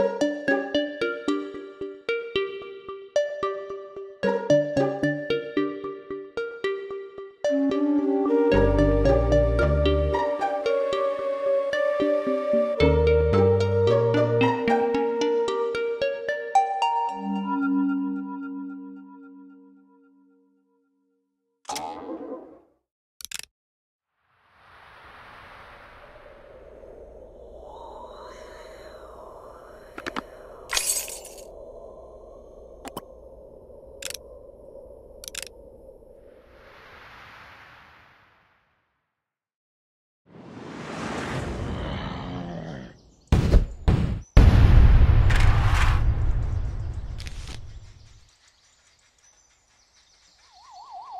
thank you